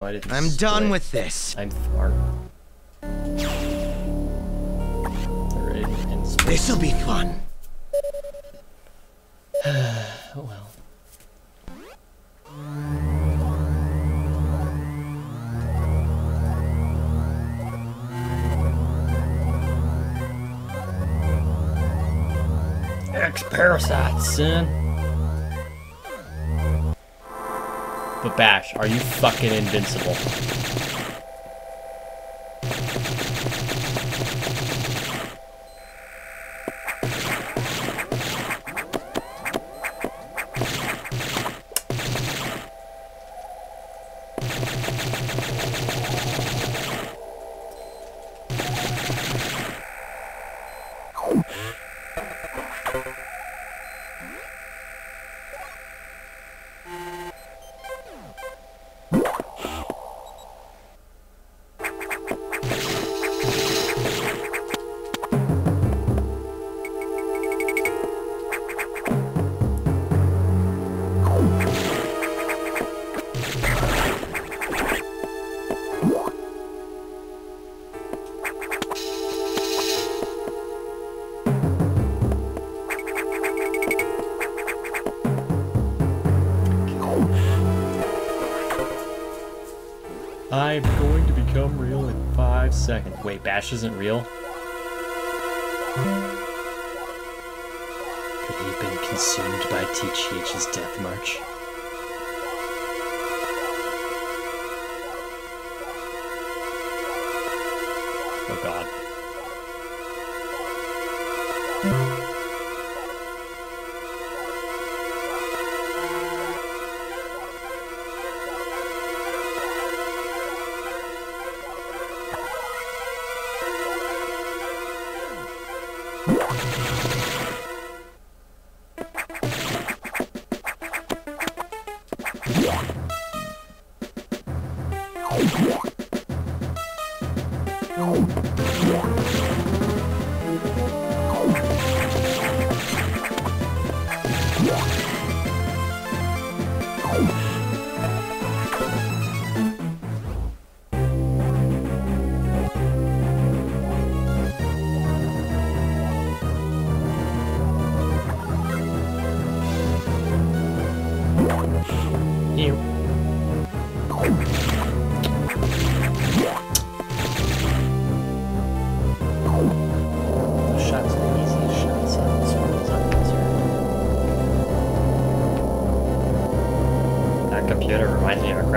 I'm done with this. I'm. Third. This'll be fun. Oh well. X parasites, son. But Bash, are you fucking invincible? Wait, Bash isn't real? Could he have been consumed by TGH's death march?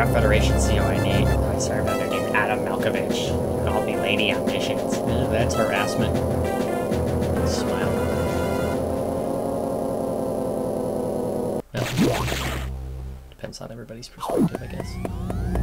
Craft Federation I served under named Adam Malkovich. Called me Lady Omniscience. That's harassment. Smile. Depends on everybody's perspective, I guess.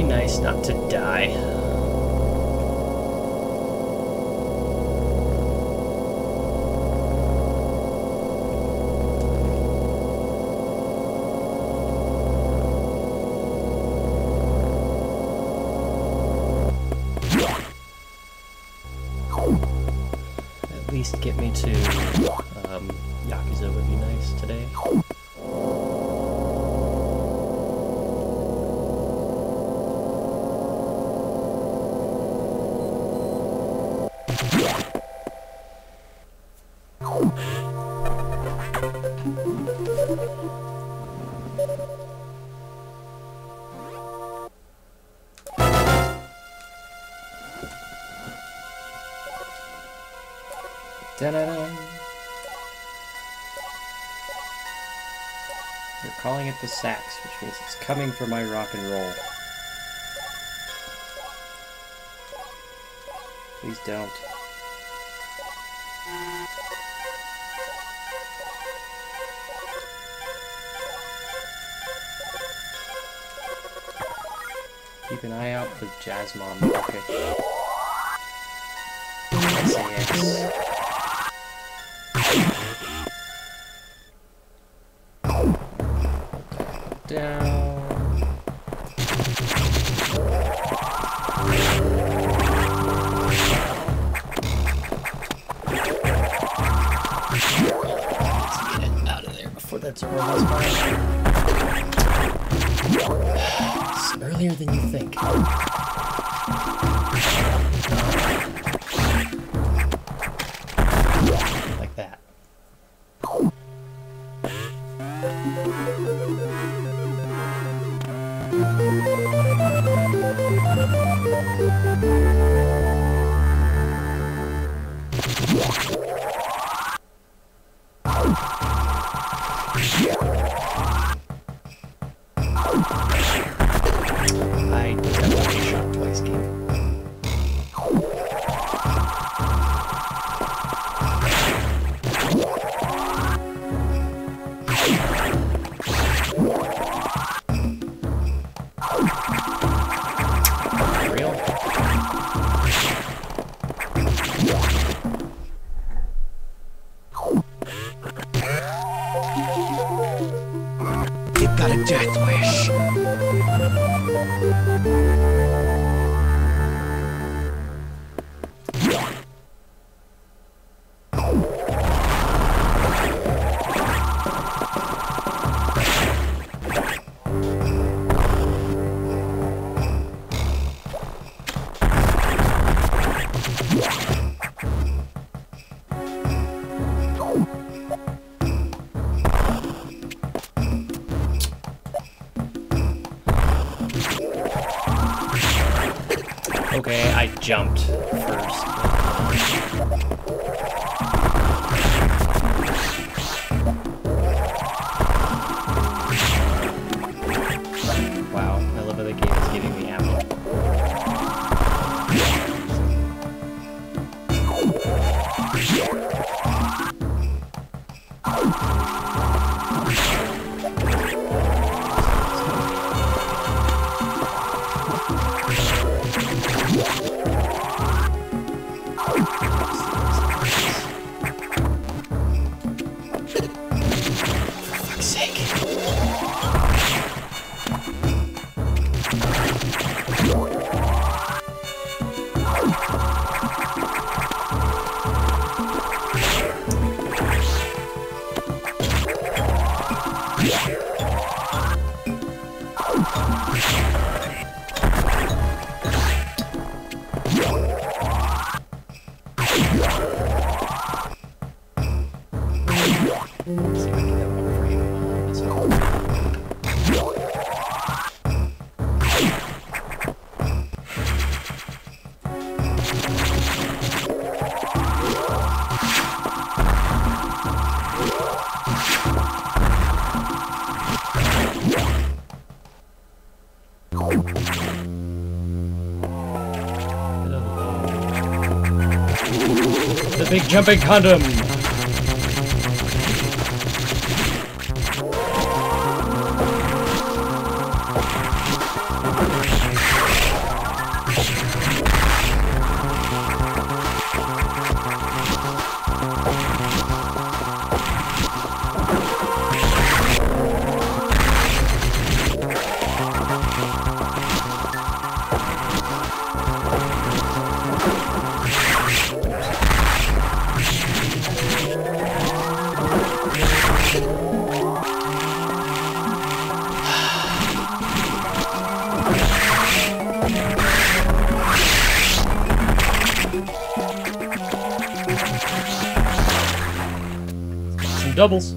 be nice not to die. Da-da-da. They're calling it the sax, which means it's coming for my rock and roll. Please don't. Keep an eye out for Jasmine. Okay. Sax. down. Jumping condom! Doubles.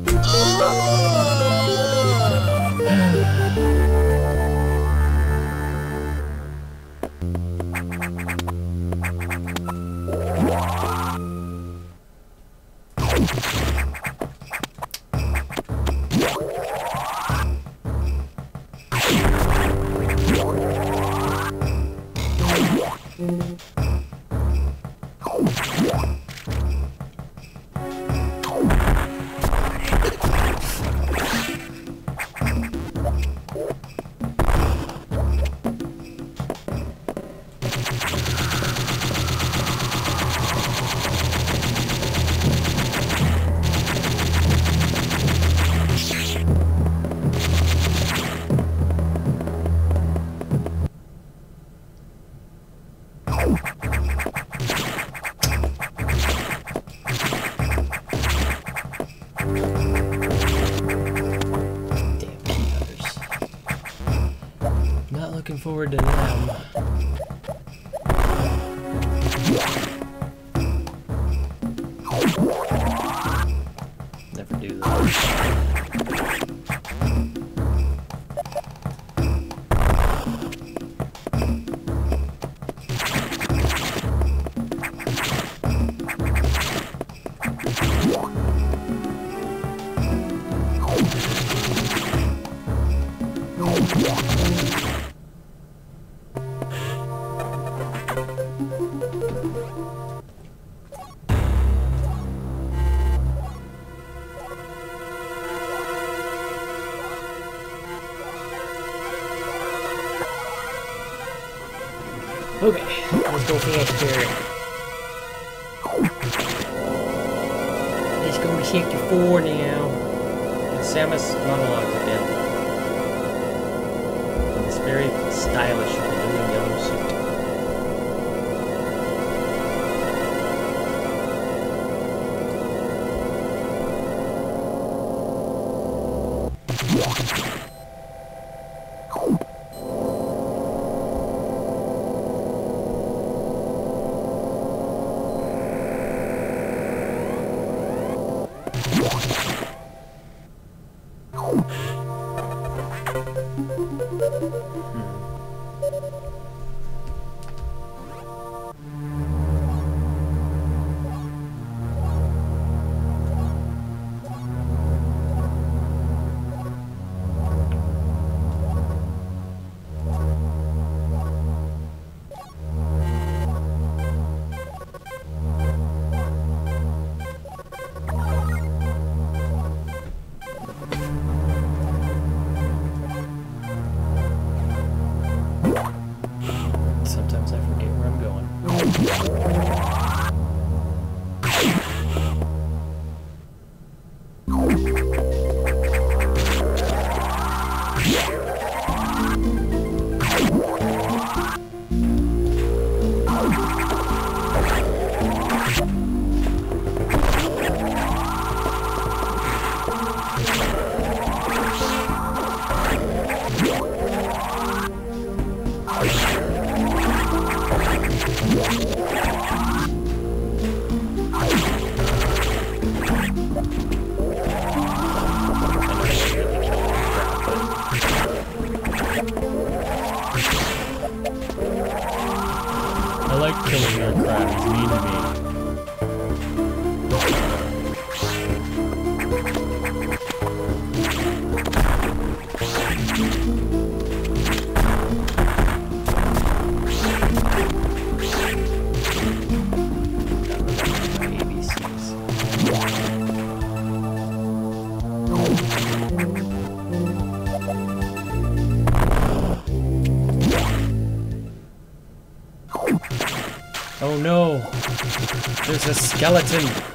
There's a skeleton.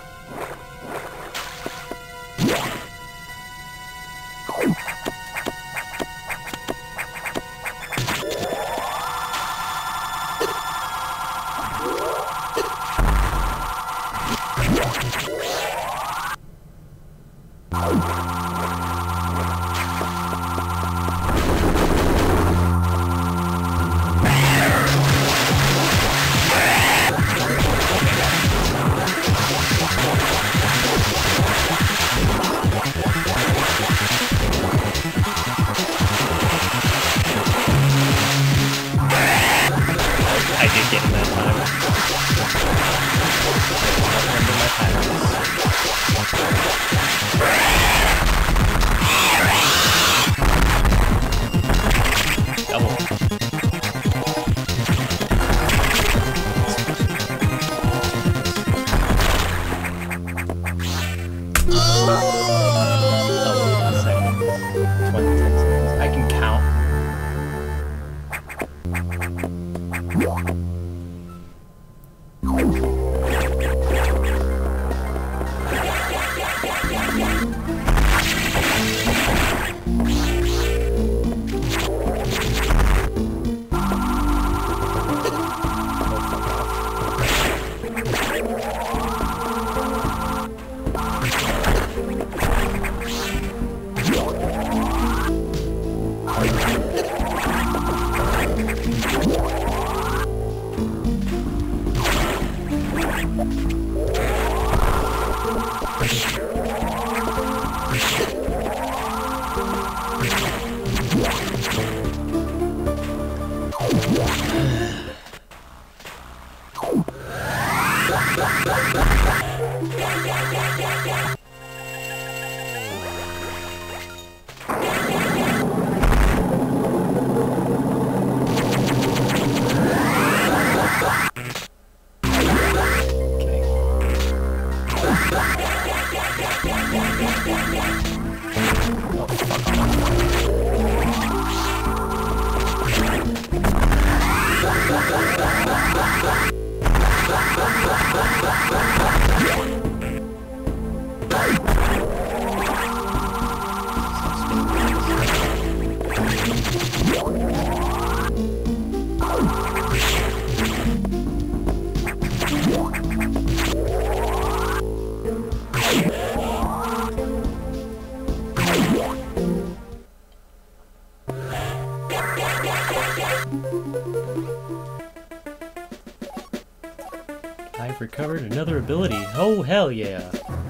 ability. Oh, hell yeah.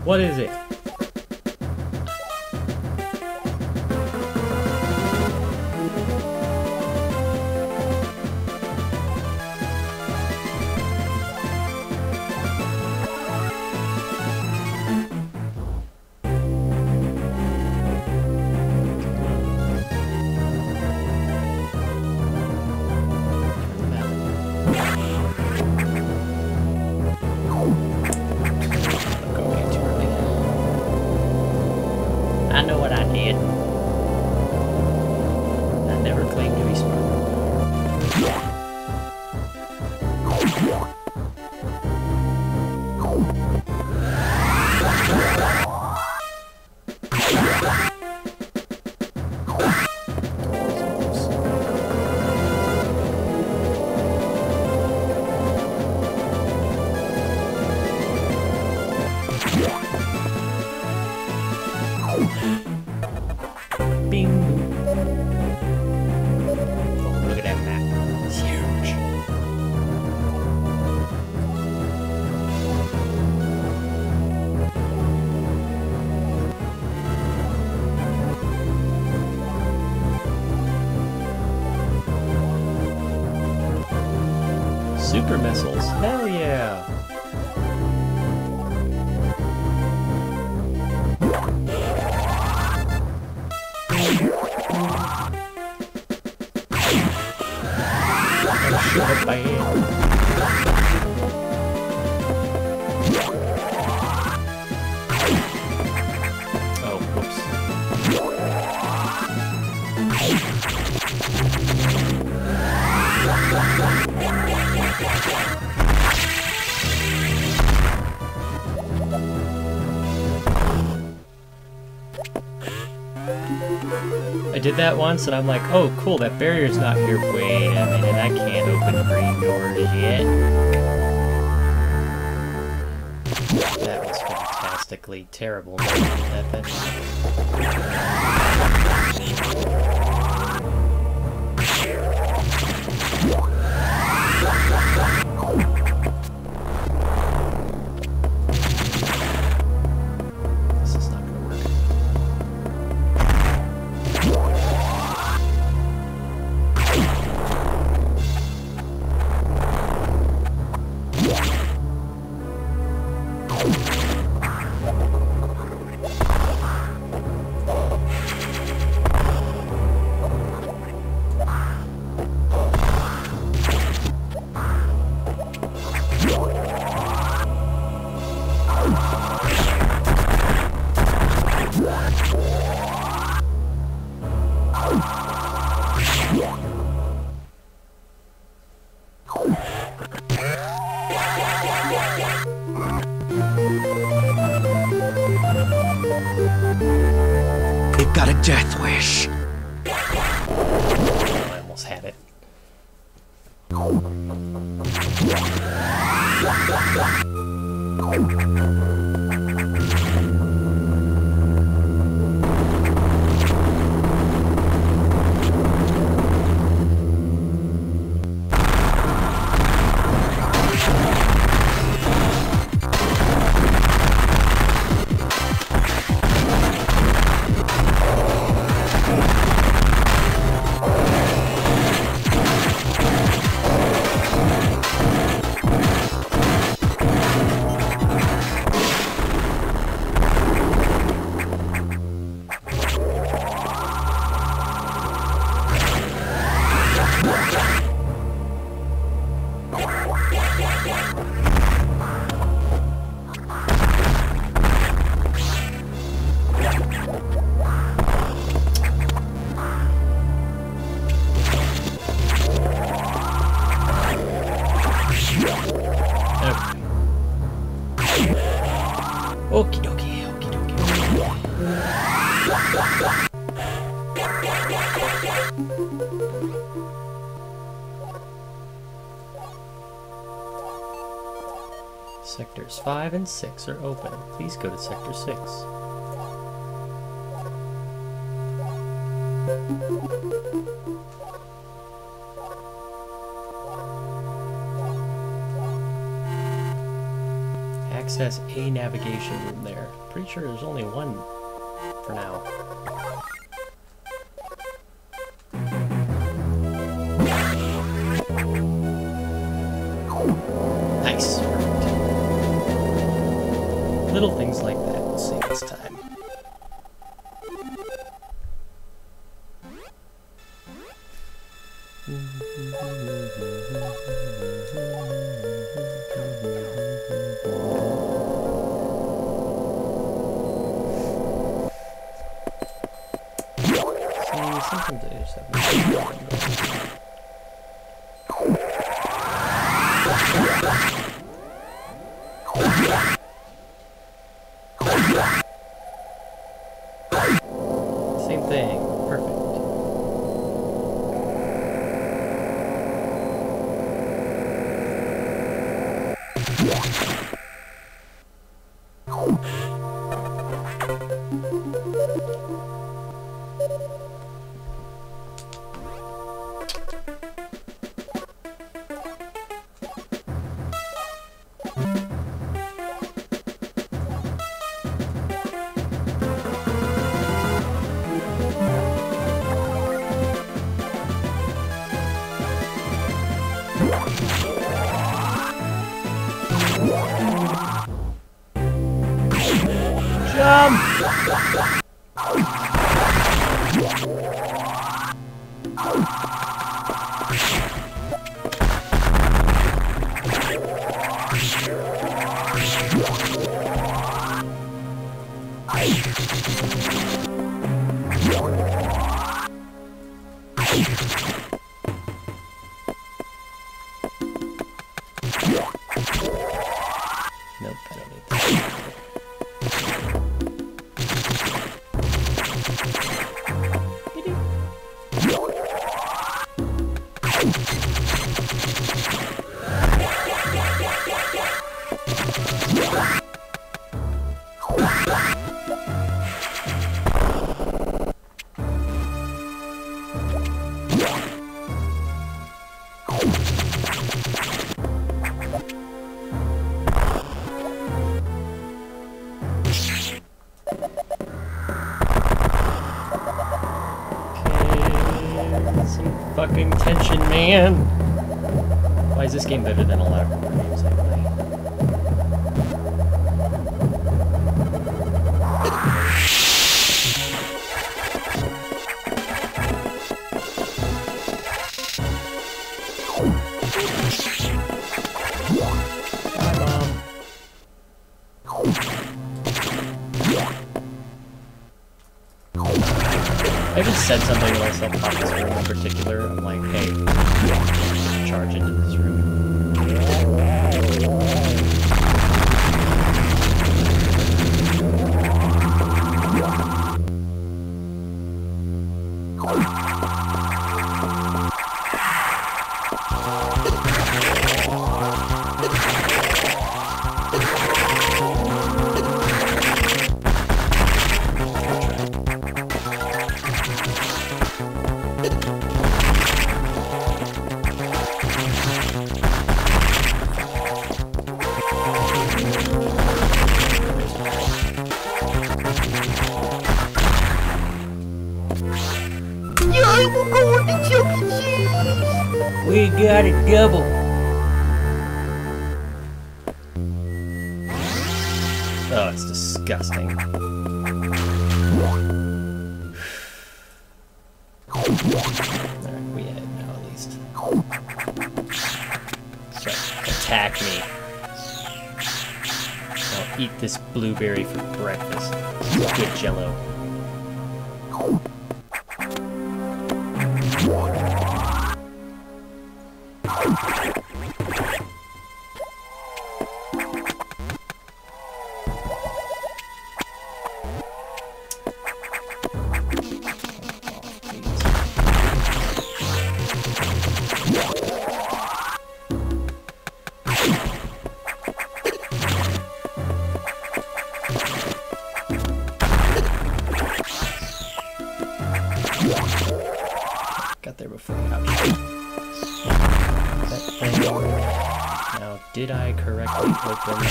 What is it? Did that once, and I'm like, oh, cool, that barrier's not here. Wait a minute, I can't open green doors yet. That was fantastically terrible. 5 and 6 are open. Please go to Sector 6. Access a navigation room there. Pretty sure there's only one Little things like that We'll save us time. Game better than a lot of horror games I play? I just said something to myself about this room in particular. I'm like, hey, charge into this room. Open?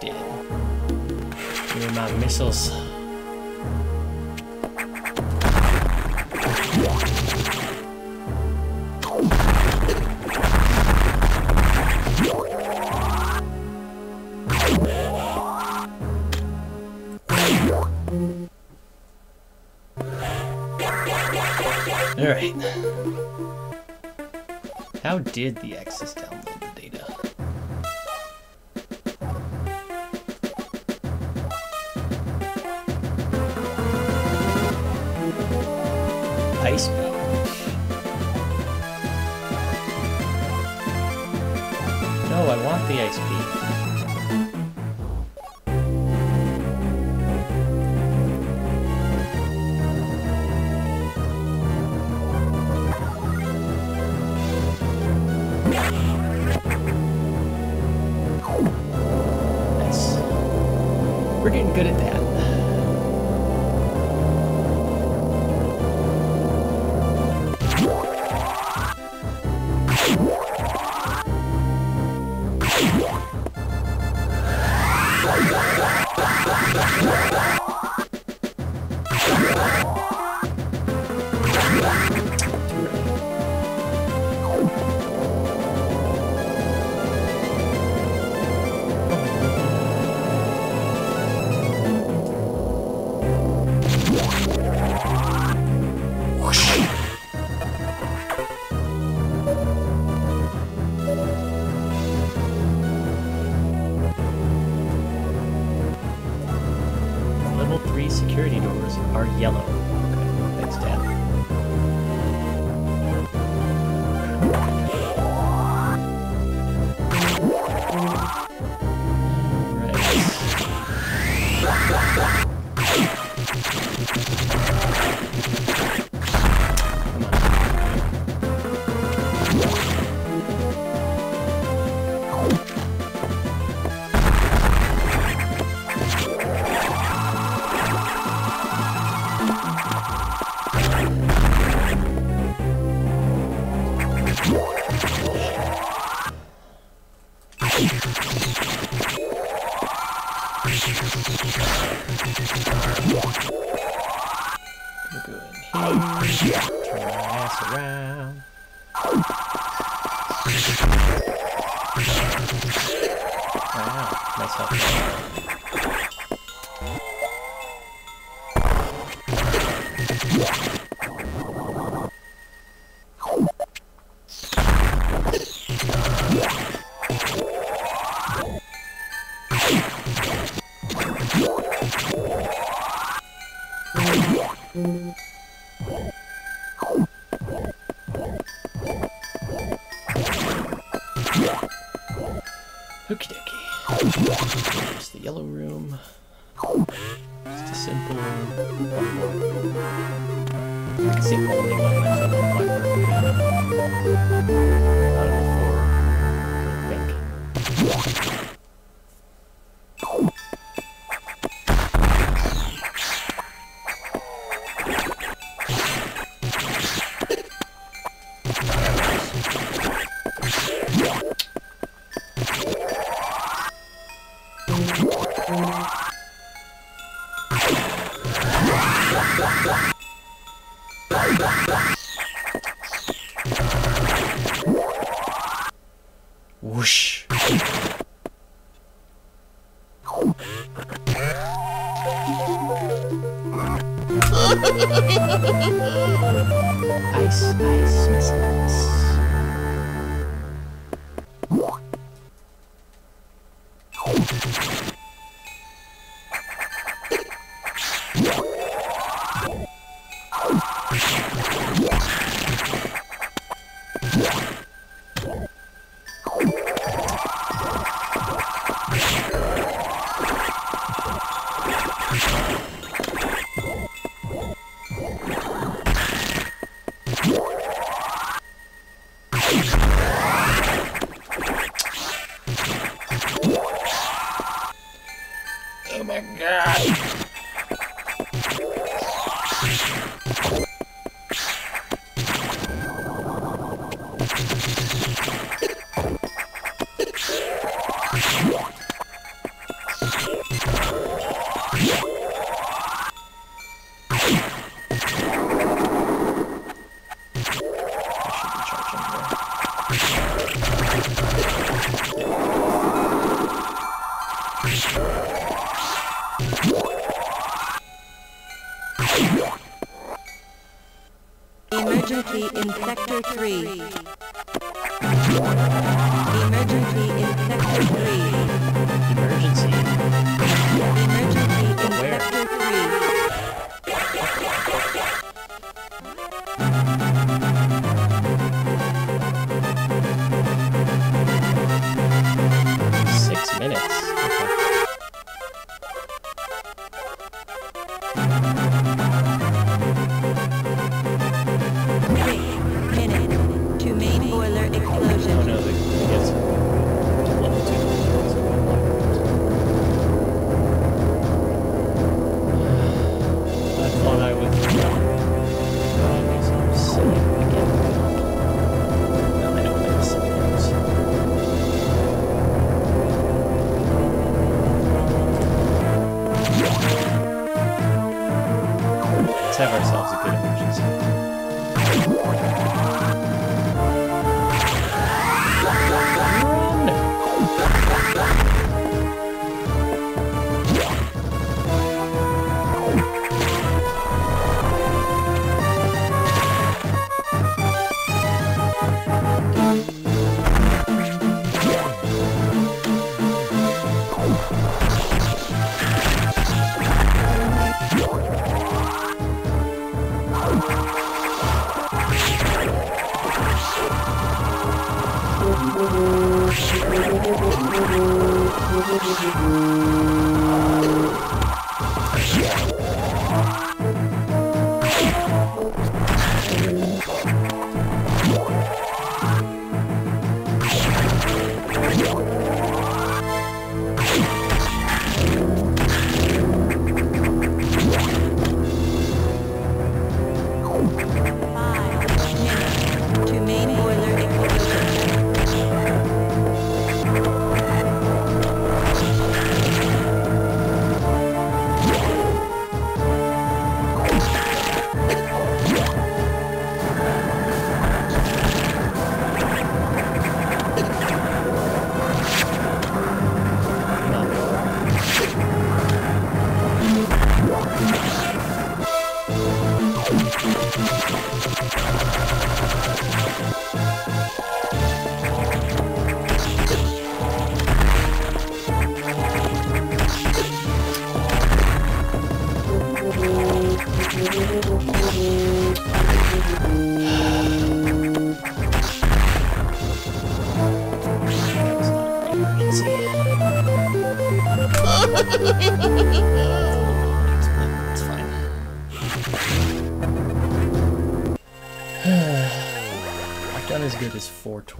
Did. Give me my missiles. Did the yellow room. Just a simple one. Simple three.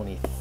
23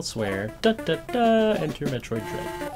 elsewhere. Da da da! Enter Metroid Dread.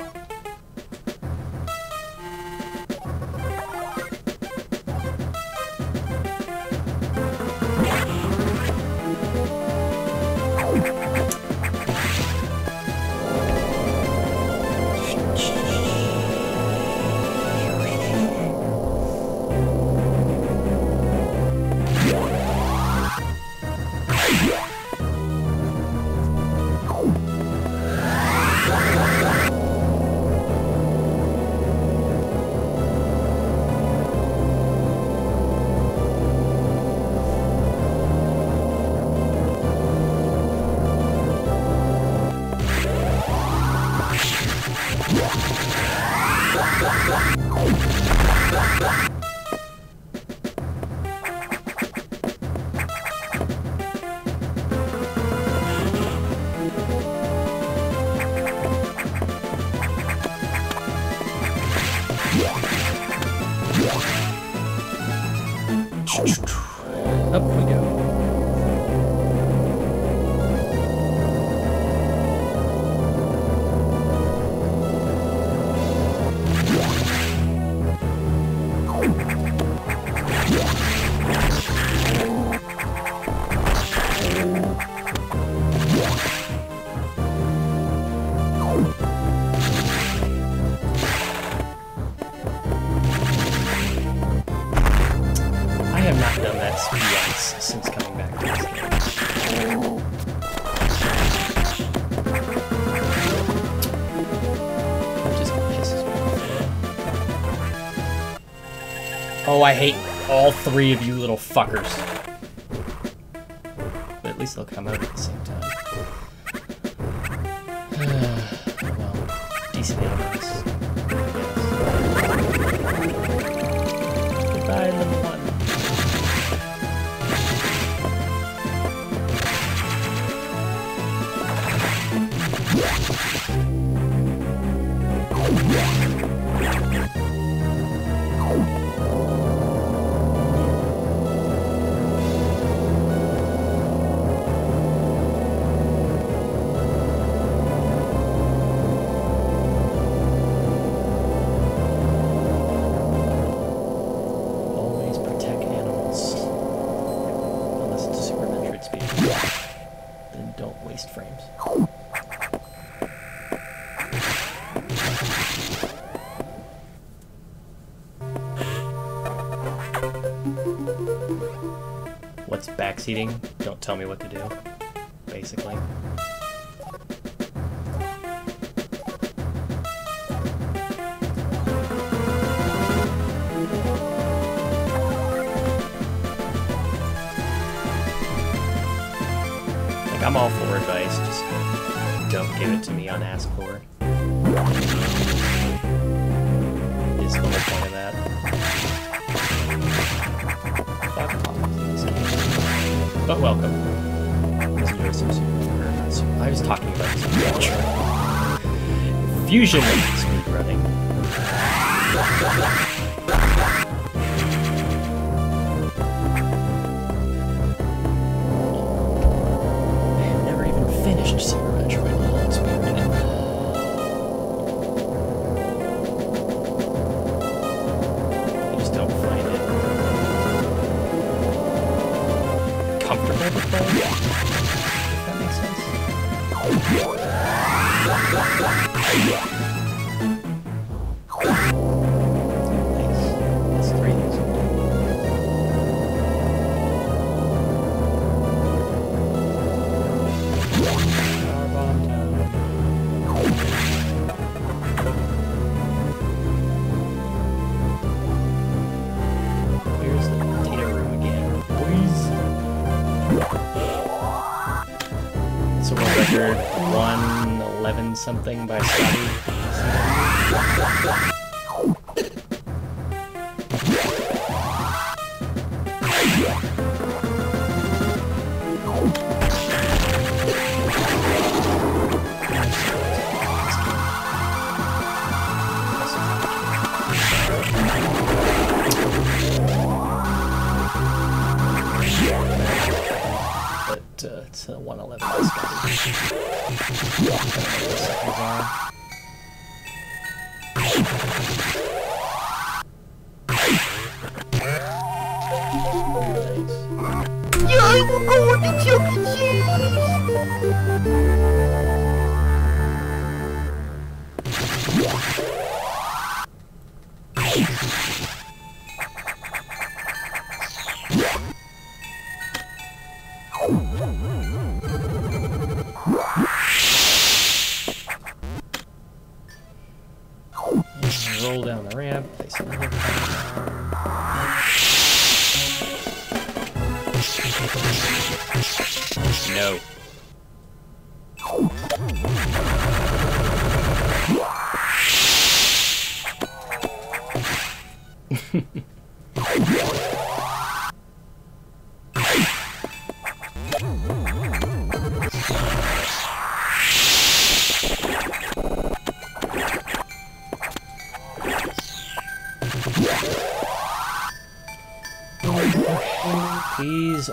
I hate all three of you little fuckers. But at least they'll come out at the same time. well, decent animals. Goodbye, little succeeding, don't tell me what to do, basically. Like, I'm all for advice, just don't give it to me unasked for. Usually. something by Scotty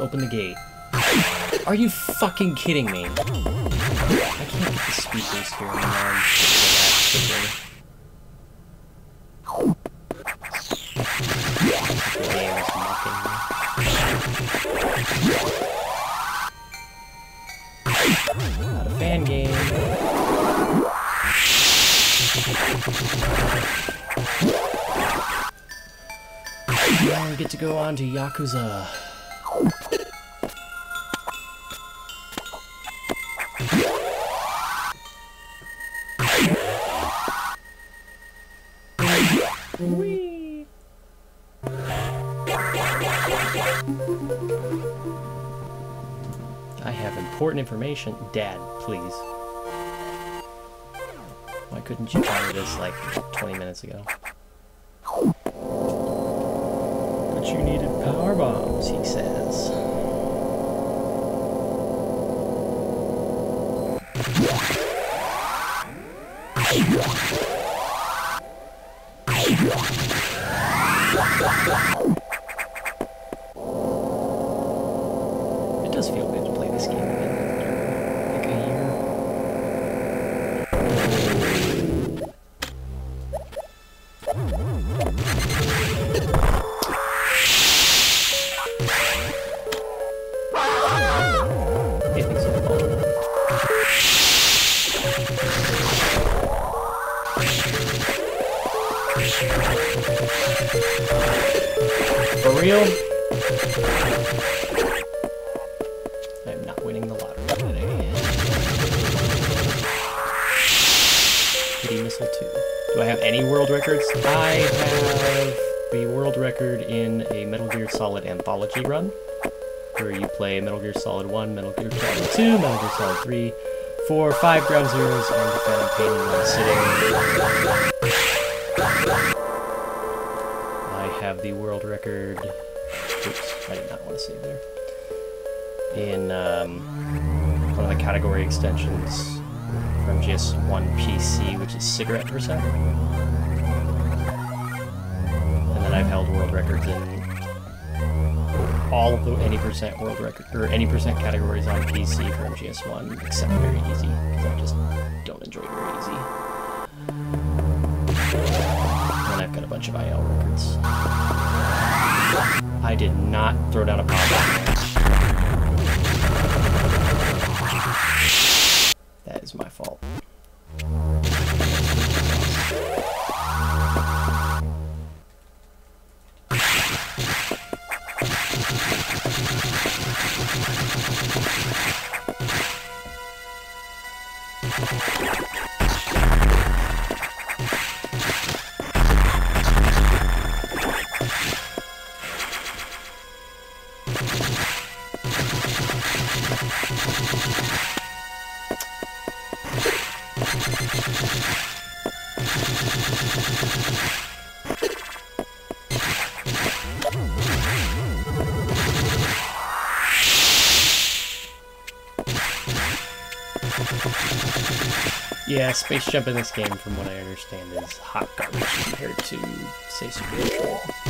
open the gate. Are you fucking kidding me? I can't get the speakers here. Dad, please. Why couldn't you tell me this, like, 20 minutes ago? For real? Solid anthology run, where you play Metal Gear Solid 1, Metal Gear Solid 2, Metal Gear Solid 3, 4, 5 Ground Zeroes, and the Phantom Pain in one sitting. I have the world record. Oops, I did not want to save there. In um, one of the category extensions from GS1 PC, which is cigarette percent. And then I've held world records in all of the any percent world record or any percent categories on PC for MGS1 except very easy, because I just don't enjoy very easy. And I've got a bunch of IL records. I did not throw down a power space jump in this game, from what I understand, is hot garbage compared to, say, Super Metroid.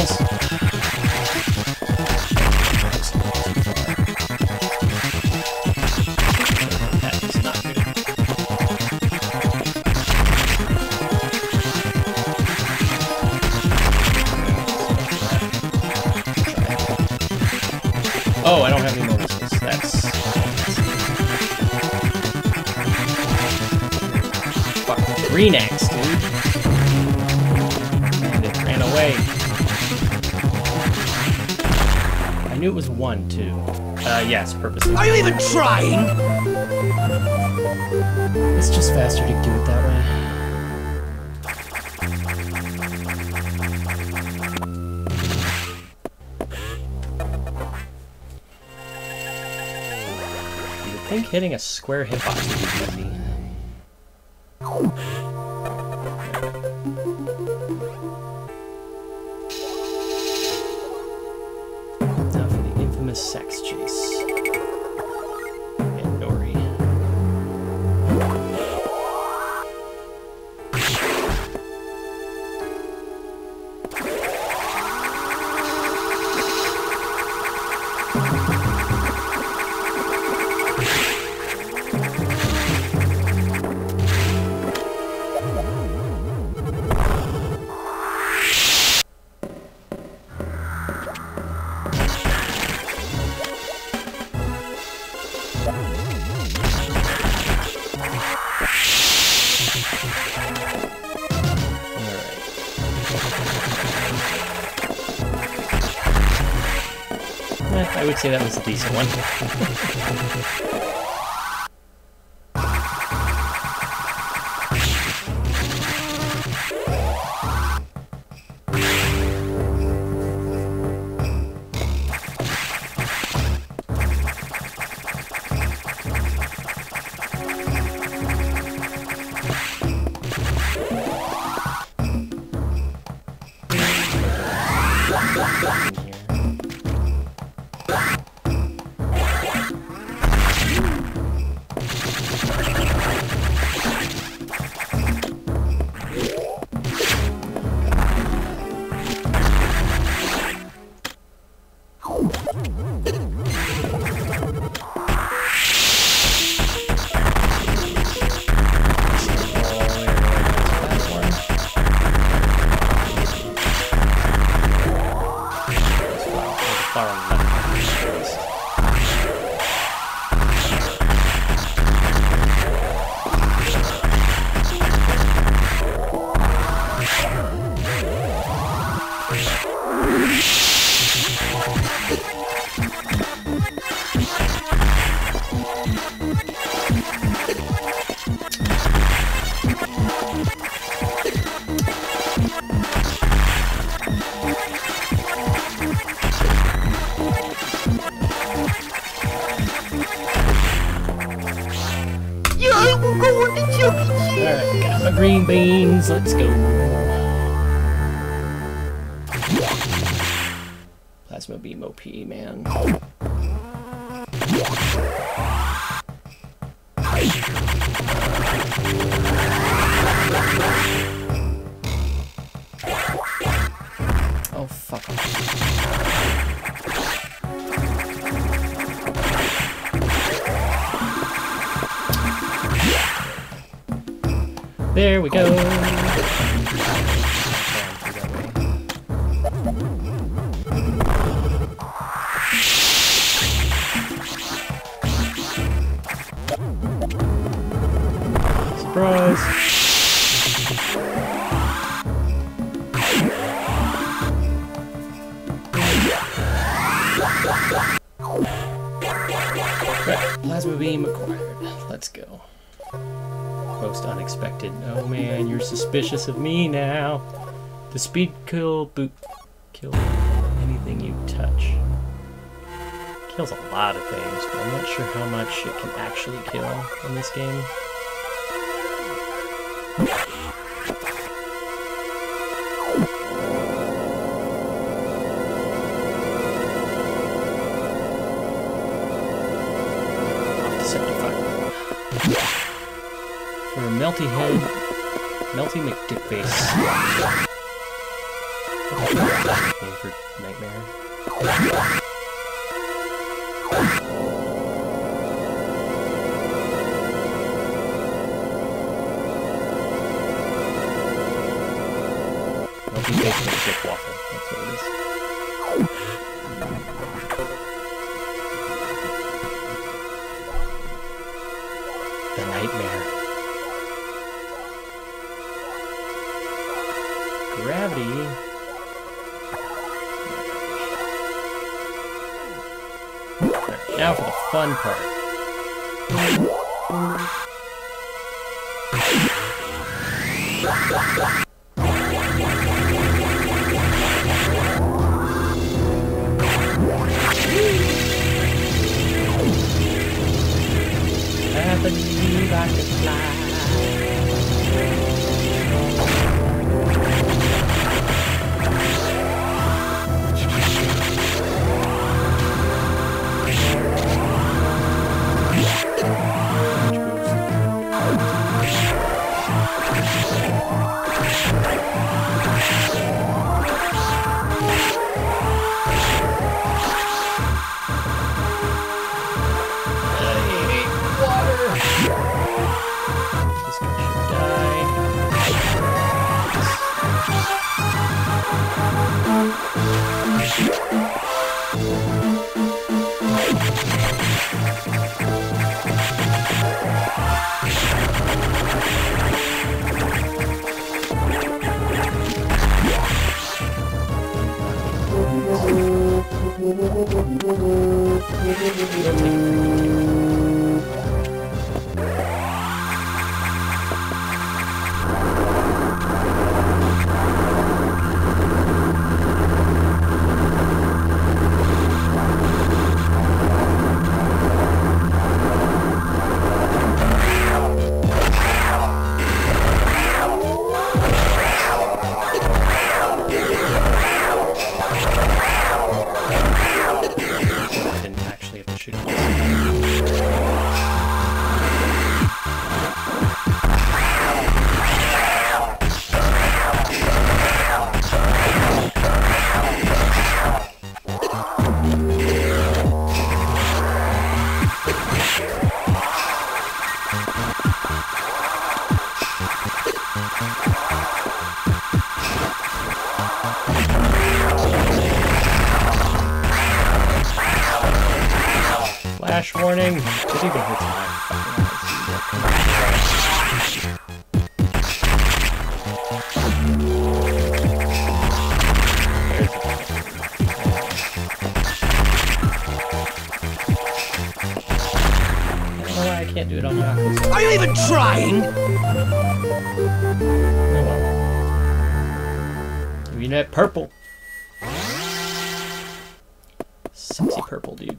Oh, I don't have any more missiles. That's. Fuck. Green one, two. Uh, yes, purposely. Are you even trying? It's just faster to do it that way. You would think hitting a square hitbox would be easy. Decent one. Let's go. Plasma beam OP, man. Oh, fuck. There we go. Of me now. The speed kill boot kill anything you touch. Kills a lot of things, but I'm not sure how much it can actually kill in this game. Off to 75. For a melty head, melty McDickface. Name for nightmare. Face McDick waffle. That's what it fun part. crash warning. It even hurts my can't do it on Are you even trying? Oh well. that purple. Sexy purple, dude.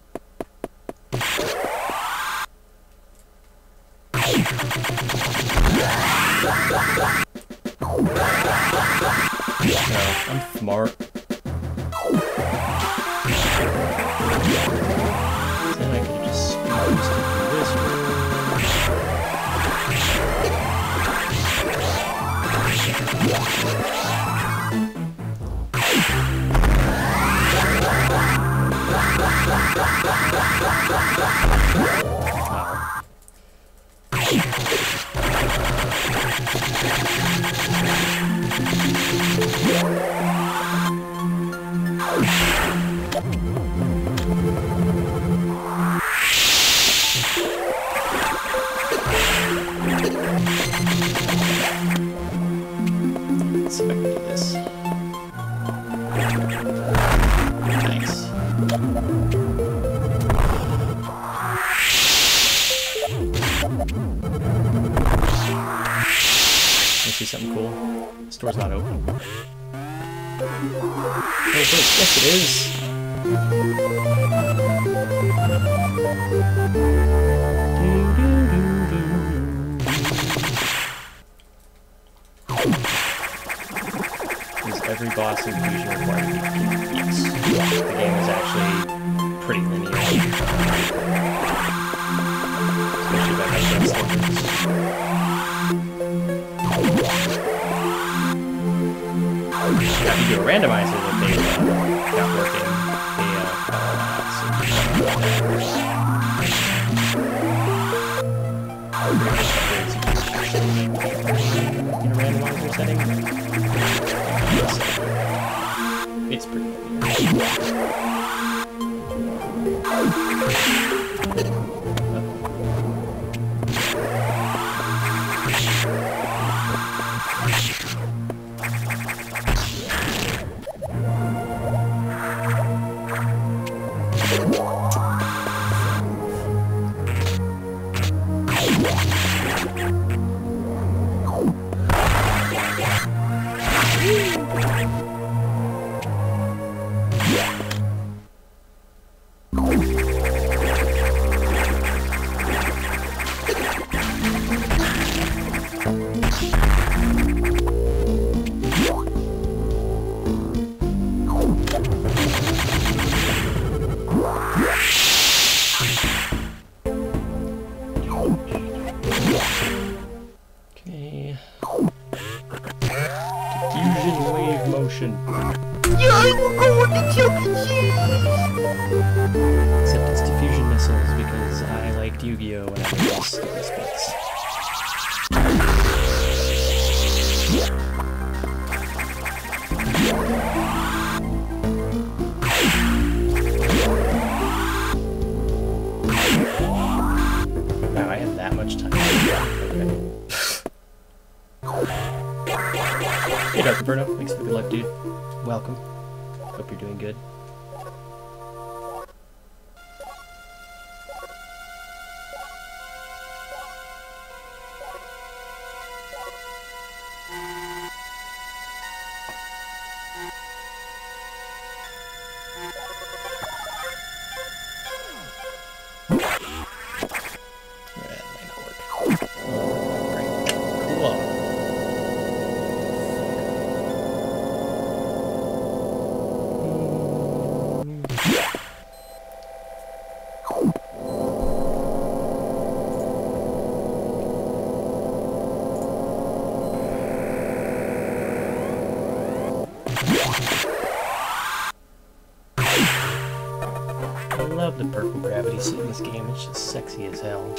this game. It's just sexy as hell.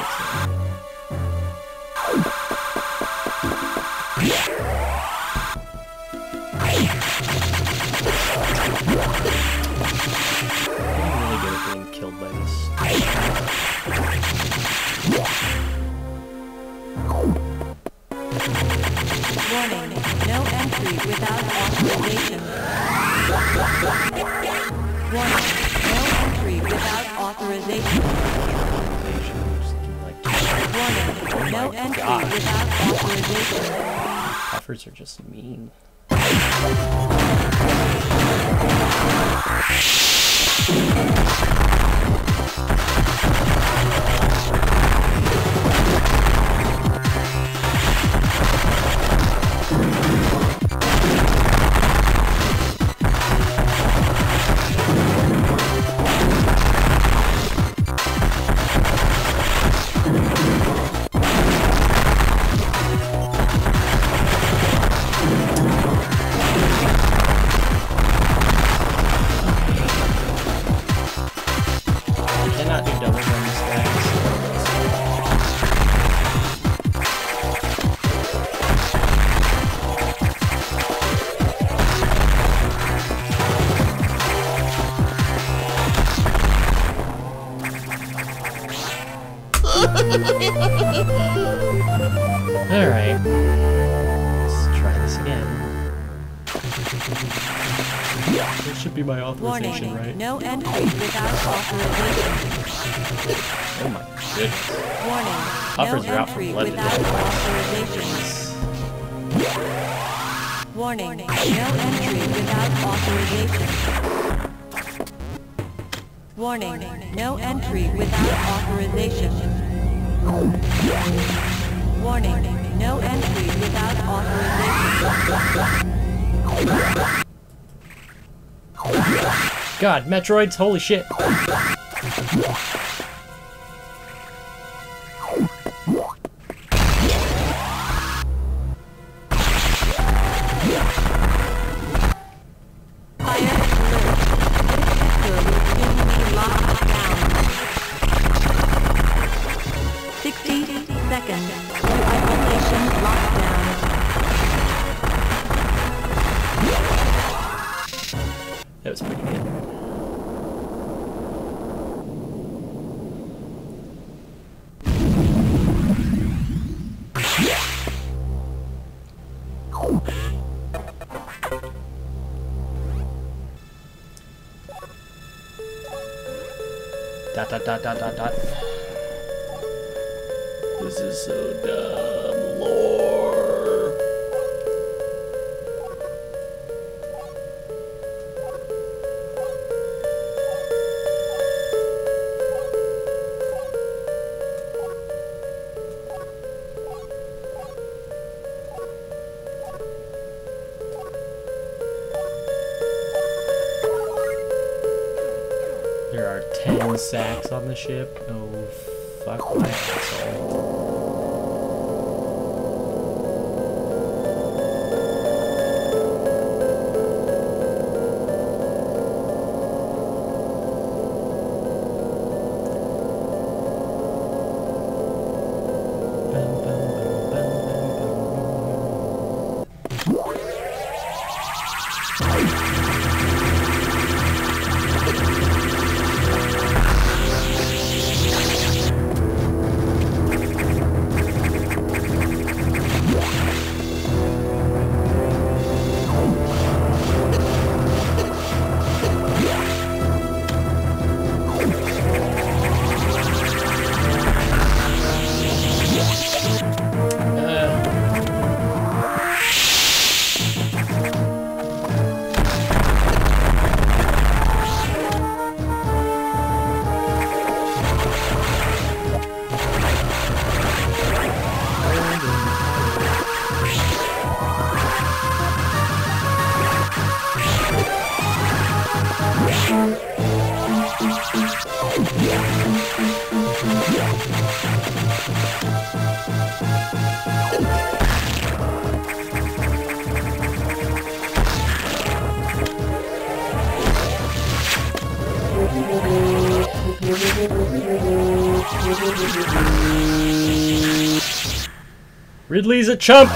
Netflix. Coffers no are out from 11 to Warning, no entry without authorization. Warning, no entry without authorization. Warning, no entry without authorization. God, Metroids, holy shit. Dot, dot, dot, dot, dot, dot. This is so dumb. Lord. the ship. Oh, fuck my asshole. Ridley's a chump!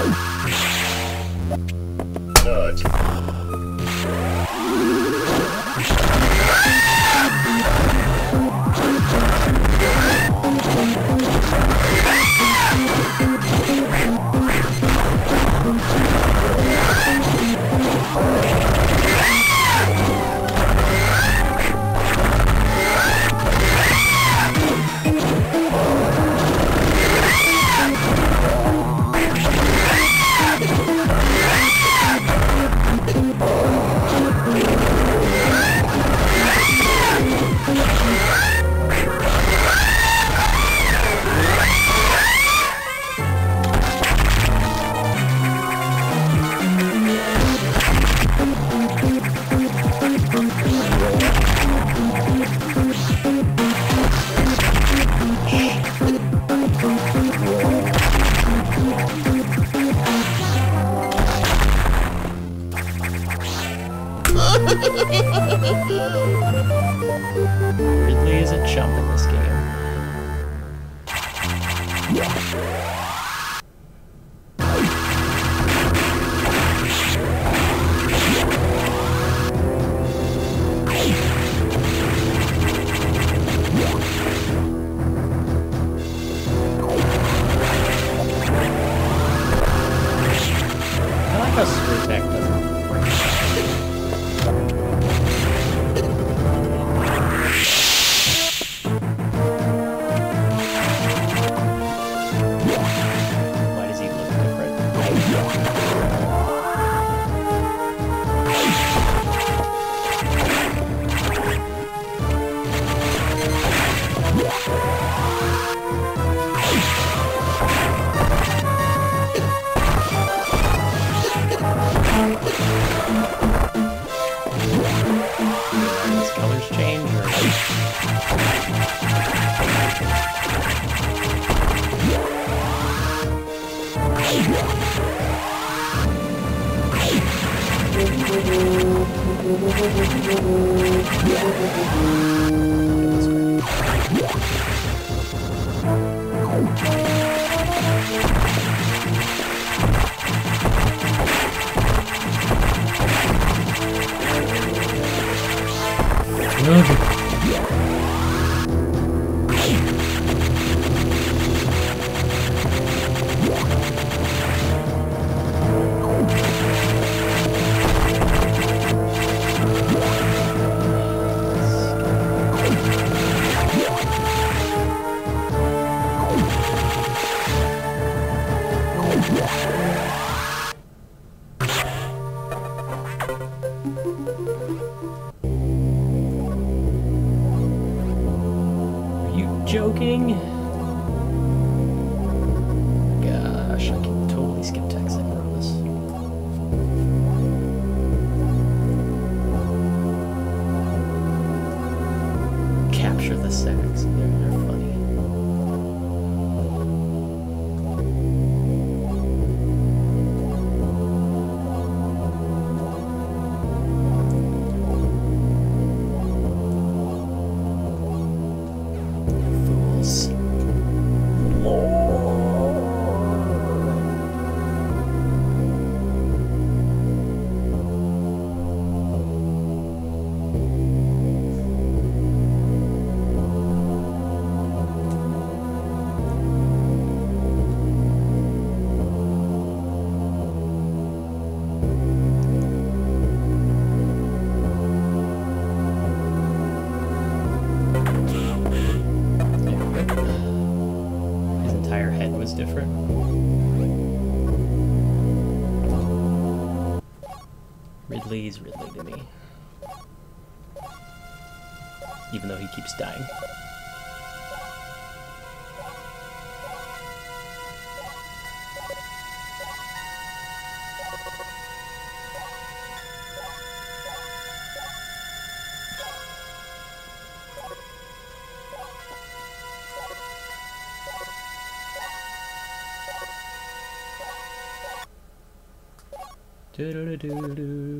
Do-do-do-do-do. SR3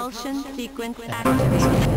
Propulsion sequence activated.